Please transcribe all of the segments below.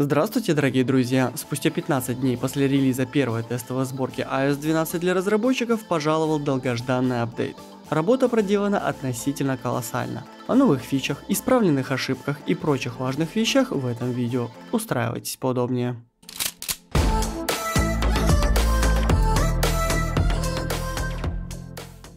Здравствуйте, дорогие друзья! Спустя 15 дней после релиза первой тестовой сборки iOS 12 для разработчиков пожаловал долгожданный апдейт. Работа проделана относительно колоссально. О новых фичах, исправленных ошибках и прочих важных вещах в этом видео. Устраивайтесь поудобнее.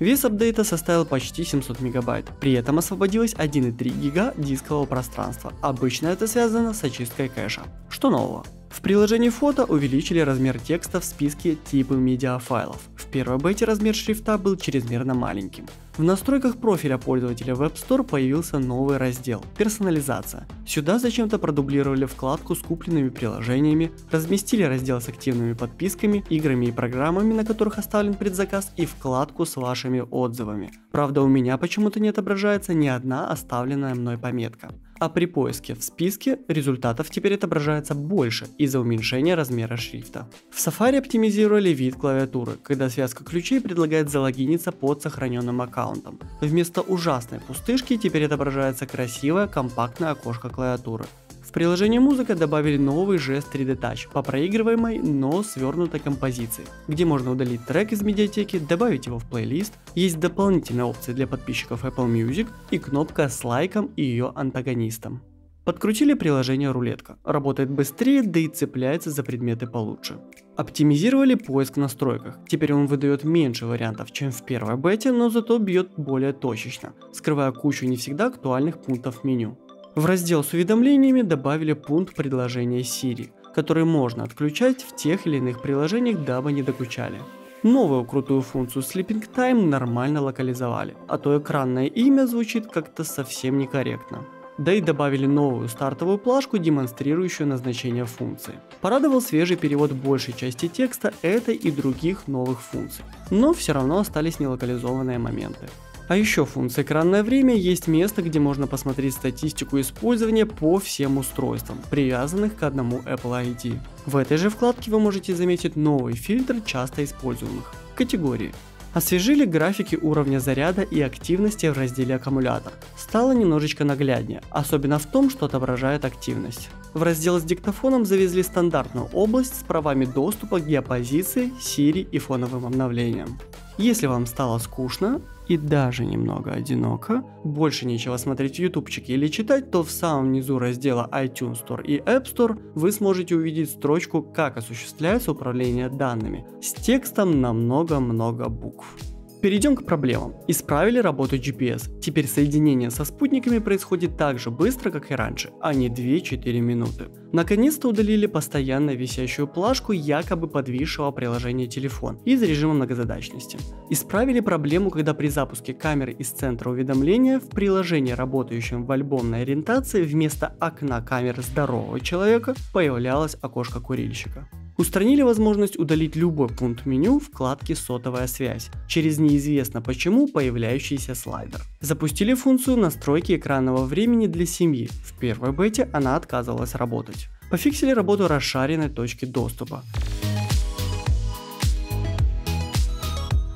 Вес апдейта составил почти 700 мегабайт, при этом освободилось 1,3 гига дискового пространства. Обычно это связано с очисткой кэша. Что нового? В приложении фото увеличили размер текста в списке типы медиафайлов. Первой бете размер шрифта был чрезмерно маленьким. В настройках профиля пользователя в App Store появился новый раздел – персонализация. Сюда зачем-то продублировали вкладку с купленными приложениями, разместили раздел с активными подписками, играми и программами, на которых оставлен предзаказ, и вкладку с вашими отзывами. Правда, у меня почему-то не отображается ни одна оставленная мной пометка а при поиске в списке результатов теперь отображается больше из-за уменьшения размера шрифта. В Safari оптимизировали вид клавиатуры, когда связка ключей предлагает залогиниться под сохраненным аккаунтом. Вместо ужасной пустышки теперь отображается красивое компактное окошко клавиатуры. В приложении музыка добавили новый жест 3D Touch по проигрываемой, но свернутой композиции, где можно удалить трек из медиатеки, добавить его в плейлист, есть дополнительные опции для подписчиков Apple Music и кнопка с лайком и ее антагонистом. Подкрутили приложение рулетка, работает быстрее, да и цепляется за предметы получше. Оптимизировали поиск в настройках, теперь он выдает меньше вариантов, чем в первой бете, но зато бьет более точечно, скрывая кучу не всегда актуальных пунктов меню. В раздел с уведомлениями добавили пункт предложения Siri, который можно отключать в тех или иных приложениях, дабы не докучали. Новую крутую функцию Sleeping Time нормально локализовали, а то экранное имя звучит как-то совсем некорректно. Да и добавили новую стартовую плашку, демонстрирующую назначение функции. Порадовал свежий перевод большей части текста этой и других новых функций, но все равно остались нелокализованные моменты. А еще в функции экранное время есть место, где можно посмотреть статистику использования по всем устройствам, привязанных к одному Apple ID. В этой же вкладке вы можете заметить новый фильтр часто используемых – категории. Освежили графики уровня заряда и активности в разделе аккумулятор. Стало немножечко нагляднее, особенно в том, что отображает активность. В раздел с диктофоном завезли стандартную область с правами доступа к геопозиции, Siri и фоновым обновлениям. Если вам стало скучно, и даже немного одиноко, больше нечего смотреть в ютубчике или читать, то в самом низу раздела iTunes Store и App Store вы сможете увидеть строчку «Как осуществляется управление данными» с текстом на много-много букв. Перейдем к проблемам. Исправили работу GPS. Теперь соединение со спутниками происходит так же быстро, как и раньше, а не 2-4 минуты. Наконец-то удалили постоянно висящую плашку якобы подвисшего приложения телефон из режима многозадачности. Исправили проблему, когда при запуске камеры из центра уведомления в приложении, работающем в альбомной ориентации, вместо окна камеры здорового человека появлялось окошко курильщика. Устранили возможность удалить любой пункт меню вкладки «Сотовая связь» через неизвестно почему появляющийся слайдер. Запустили функцию настройки экранного времени для семьи. В первой бете она отказывалась работать. Пофиксили работу расшаренной точки доступа.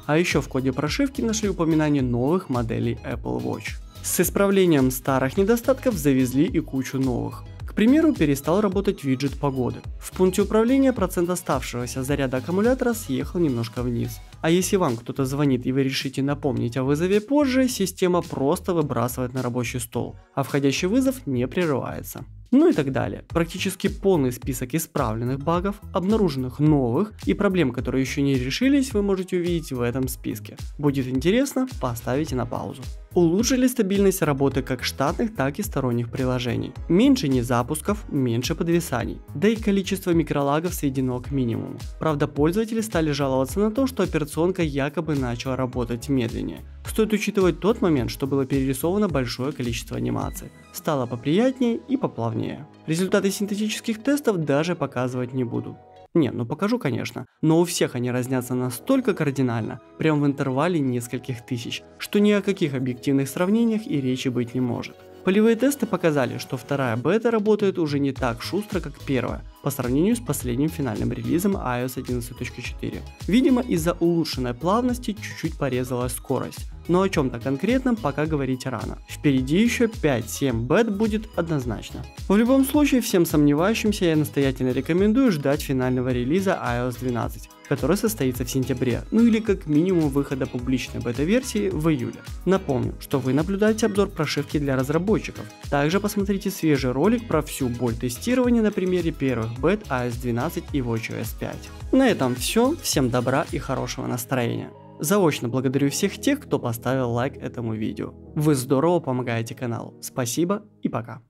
А еще в коде прошивки нашли упоминание новых моделей Apple Watch. С исправлением старых недостатков завезли и кучу новых примеру, перестал работать виджет погоды. В пункте управления процент оставшегося заряда аккумулятора съехал немножко вниз. А если вам кто-то звонит и вы решите напомнить о вызове позже, система просто выбрасывает на рабочий стол, а входящий вызов не прерывается ну и так далее. Практически полный список исправленных багов, обнаруженных новых и проблем, которые еще не решились, вы можете увидеть в этом списке. Будет интересно, поставите на паузу. Улучшили стабильность работы как штатных, так и сторонних приложений. Меньше незапусков, меньше подвисаний, да и количество микролагов сведено к минимуму. Правда, пользователи стали жаловаться на то, что операционка якобы начала работать медленнее. Стоит учитывать тот момент, что было перерисовано большое количество анимаций. Стало поприятнее и поплавнее. Результаты синтетических тестов даже показывать не буду. Не, ну покажу, конечно, но у всех они разнятся настолько кардинально, прям в интервале нескольких тысяч, что ни о каких объективных сравнениях и речи быть не может. Полевые тесты показали, что вторая бета работает уже не так шустро, как первая, по сравнению с последним финальным релизом iOS 11.4. Видимо, из-за улучшенной плавности чуть-чуть порезалась скорость, но о чем-то конкретном пока говорить рано. Впереди еще 5-7 бет будет однозначно. В любом случае, всем сомневающимся я настоятельно рекомендую ждать финального релиза iOS 12 который состоится в сентябре, ну или как минимум выхода публичной бета-версии в июле. Напомню, что вы наблюдаете обзор прошивки для разработчиков. Также посмотрите свежий ролик про всю боль тестирования на примере первых бет iOS 12 и WatchOS 5. На этом все, всем добра и хорошего настроения. Заочно благодарю всех тех, кто поставил лайк этому видео. Вы здорово помогаете каналу. Спасибо и пока.